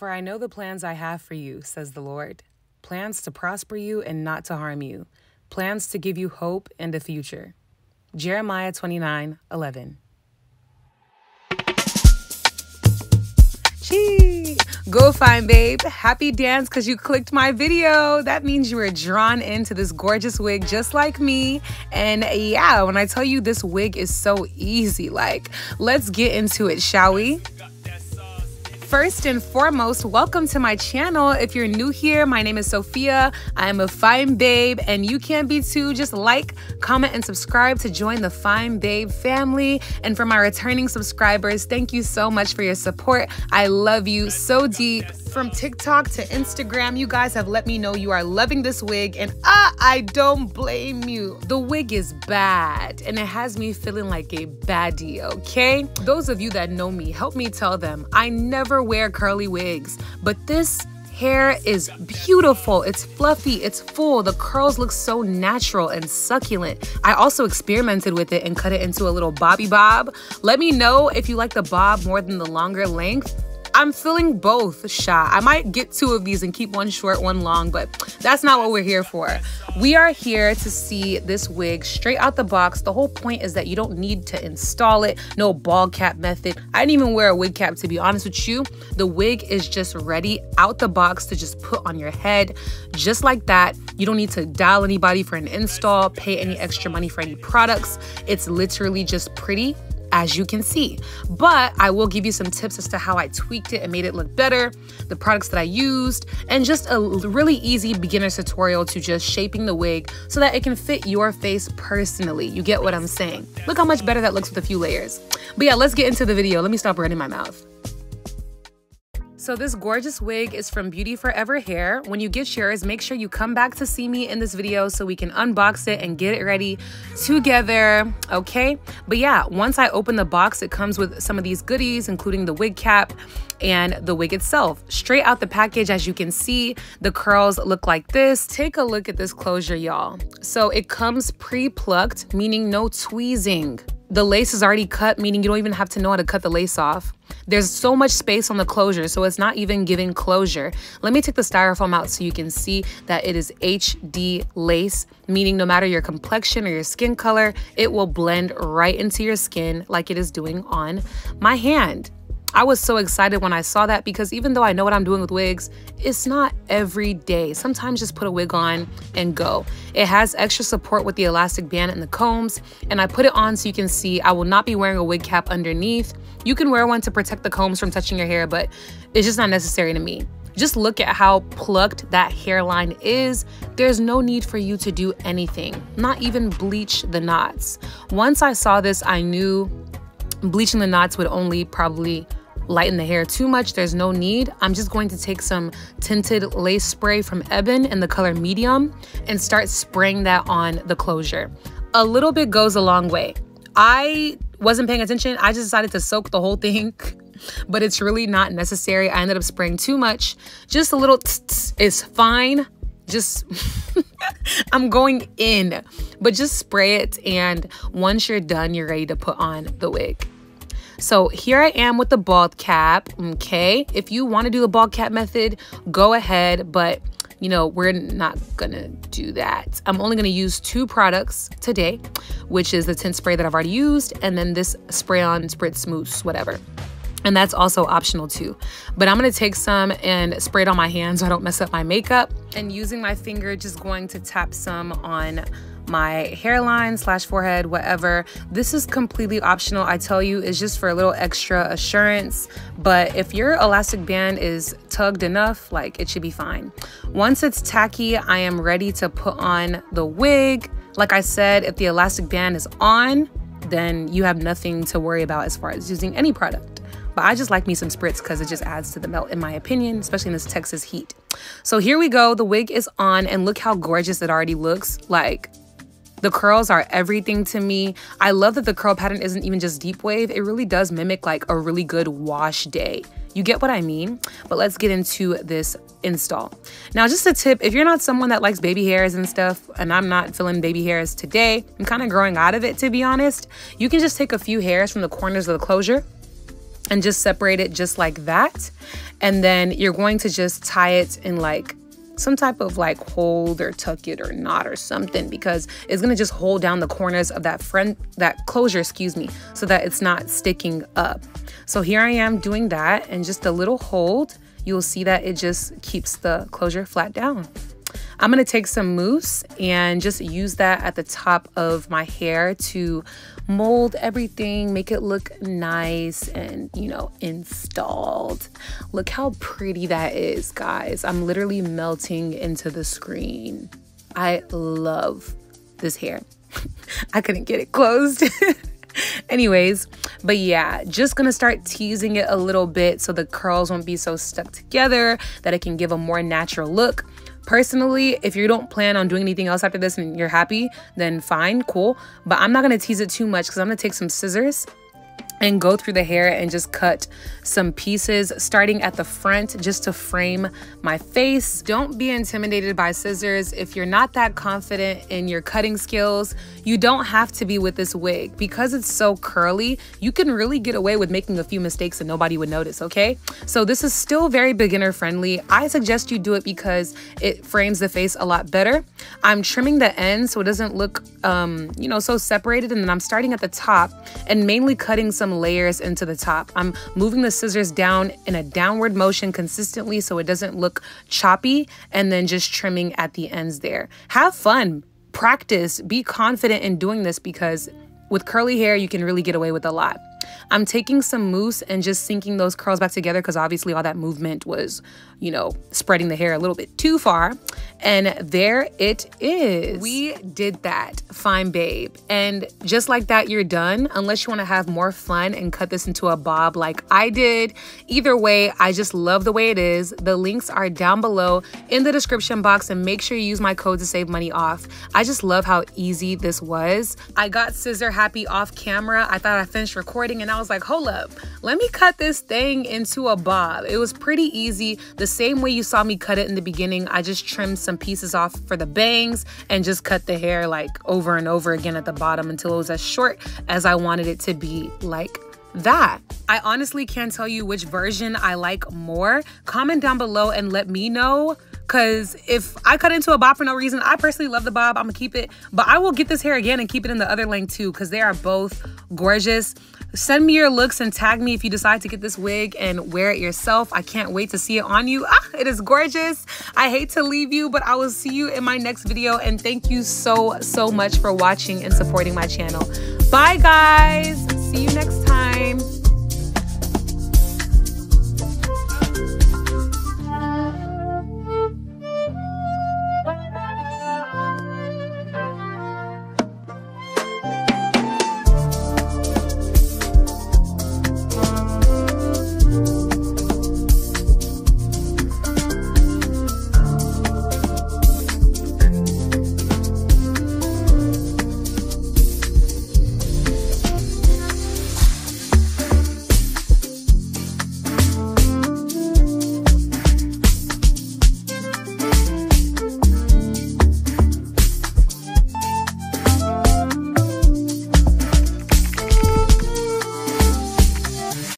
For I know the plans I have for you, says the Lord plans to prosper you and not to harm you, plans to give you hope and a future. Jeremiah 29 11. Gee, go find babe. Happy dance because you clicked my video. That means you were drawn into this gorgeous wig just like me. And yeah, when I tell you this wig is so easy, like, let's get into it, shall we? First and foremost, welcome to my channel. If you're new here, my name is Sophia. I'm a fine babe, and you can be too. Just like, comment, and subscribe to join the Fine Babe family. And for my returning subscribers, thank you so much for your support. I love you so deep. From TikTok to Instagram, you guys have let me know you are loving this wig, and ah, I don't blame you. The wig is bad, and it has me feeling like a baddie, okay? Those of you that know me, help me tell them I never wear curly wigs, but this hair is beautiful. It's fluffy, it's full. The curls look so natural and succulent. I also experimented with it and cut it into a little bobby bob. Let me know if you like the bob more than the longer length. I'm feeling both shy. I might get two of these and keep one short, one long, but that's not what we're here for. We are here to see this wig straight out the box. The whole point is that you don't need to install it. No ball cap method. I didn't even wear a wig cap to be honest with you. The wig is just ready out the box to just put on your head just like that. You don't need to dial anybody for an install, pay any extra money for any products. It's literally just pretty as you can see. But I will give you some tips as to how I tweaked it and made it look better, the products that I used, and just a really easy beginner tutorial to just shaping the wig so that it can fit your face personally. You get what I'm saying? Look how much better that looks with a few layers. But yeah, let's get into the video. Let me stop running my mouth. So this gorgeous wig is from Beauty Forever Hair. When you get yours, make sure you come back to see me in this video so we can unbox it and get it ready together, okay? But yeah, once I open the box, it comes with some of these goodies, including the wig cap and the wig itself. Straight out the package, as you can see, the curls look like this. Take a look at this closure, y'all. So it comes pre-plucked, meaning no tweezing. The lace is already cut, meaning you don't even have to know how to cut the lace off. There's so much space on the closure, so it's not even giving closure. Let me take the styrofoam out so you can see that it is HD lace, meaning no matter your complexion or your skin color, it will blend right into your skin like it is doing on my hand. I was so excited when I saw that because even though I know what I'm doing with wigs, it's not every day. Sometimes just put a wig on and go. It has extra support with the elastic band and the combs, and I put it on so you can see I will not be wearing a wig cap underneath. You can wear one to protect the combs from touching your hair, but it's just not necessary to me. Just look at how plucked that hairline is. There's no need for you to do anything, not even bleach the knots. Once I saw this, I knew bleaching the knots would only probably lighten the hair too much, there's no need. I'm just going to take some tinted lace spray from Ebin in the color medium and start spraying that on the closure. A little bit goes a long way. I wasn't paying attention. I just decided to soak the whole thing, but it's really not necessary. I ended up spraying too much. Just a little is fine. Just, I'm going in, but just spray it. And once you're done, you're ready to put on the wig. So here I am with the bald cap, okay? If you want to do the bald cap method, go ahead, but you know, we're not gonna do that. I'm only gonna use two products today, which is the tint spray that I've already used, and then this spray on spritz mousse, whatever. And that's also optional too. But I'm gonna take some and spray it on my hands so I don't mess up my makeup. And using my finger, just going to tap some on my hairline slash forehead, whatever. This is completely optional. I tell you, it's just for a little extra assurance. But if your elastic band is tugged enough, like it should be fine. Once it's tacky, I am ready to put on the wig. Like I said, if the elastic band is on, then you have nothing to worry about as far as using any product. But I just like me some spritz because it just adds to the melt, in my opinion, especially in this Texas heat. So here we go. The wig is on, and look how gorgeous it already looks. Like, the curls are everything to me. I love that the curl pattern isn't even just deep wave. It really does mimic like a really good wash day. You get what I mean? But let's get into this install. Now, just a tip, if you're not someone that likes baby hairs and stuff, and I'm not feeling baby hairs today, I'm kind of growing out of it to be honest, you can just take a few hairs from the corners of the closure and just separate it just like that. And then you're going to just tie it in like some type of like hold or tuck it or knot or something because it's gonna just hold down the corners of that front that closure excuse me so that it's not sticking up so here I am doing that and just a little hold you'll see that it just keeps the closure flat down I'm gonna take some mousse and just use that at the top of my hair to mold everything, make it look nice and, you know, installed. Look how pretty that is, guys. I'm literally melting into the screen. I love this hair. I couldn't get it closed. Anyways, but yeah, just gonna start teasing it a little bit so the curls won't be so stuck together, that it can give a more natural look. Personally, if you don't plan on doing anything else after this and you're happy, then fine, cool. But I'm not gonna tease it too much because I'm gonna take some scissors and go through the hair and just cut some pieces starting at the front just to frame my face. Don't be intimidated by scissors. If you're not that confident in your cutting skills, you don't have to be with this wig. Because it's so curly, you can really get away with making a few mistakes and nobody would notice, okay? So this is still very beginner friendly. I suggest you do it because it frames the face a lot better. I'm trimming the ends so it doesn't look, um, you know, so separated. And then I'm starting at the top and mainly cutting some layers into the top. I'm moving the scissors down in a downward motion consistently so it doesn't look choppy and then just trimming at the ends there. Have fun, practice, be confident in doing this because with curly hair, you can really get away with a lot. I'm taking some mousse and just sinking those curls back together because obviously all that movement was, you know, spreading the hair a little bit too far. And there it is. We did that. Fine, babe. And just like that, you're done. Unless you want to have more fun and cut this into a bob like I did. Either way, I just love the way it is. The links are down below in the description box and make sure you use my code to save money off. I just love how easy this was. I got scissor happy off camera. I thought I finished recording and I was like, hold up, let me cut this thing into a bob. It was pretty easy. The same way you saw me cut it in the beginning, I just trimmed some pieces off for the bangs and just cut the hair like over and over again at the bottom until it was as short as I wanted it to be like that. I honestly can't tell you which version I like more. Comment down below and let me know Cause if I cut into a bob for no reason, I personally love the bob. I'm gonna keep it, but I will get this hair again and keep it in the other length too, because they are both gorgeous. Send me your looks and tag me if you decide to get this wig and wear it yourself. I can't wait to see it on you. Ah, it is gorgeous. I hate to leave you, but I will see you in my next video. And thank you so, so much for watching and supporting my channel. Bye, guys. See you next time.